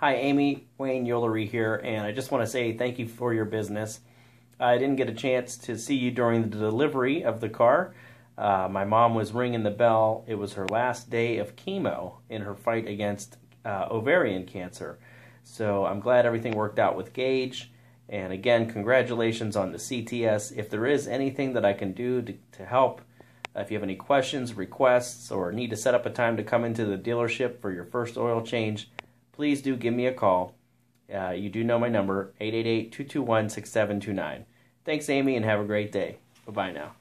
Hi, Amy. Wayne Ulery here, and I just want to say thank you for your business. I didn't get a chance to see you during the delivery of the car. Uh, my mom was ringing the bell. It was her last day of chemo in her fight against uh, ovarian cancer. So I'm glad everything worked out with Gage. And again, congratulations on the CTS. If there is anything that I can do to, to help, if you have any questions, requests, or need to set up a time to come into the dealership for your first oil change, please do give me a call. Uh, you do know my number, 888 221 6729. Thanks, Amy, and have a great day. Bye bye now.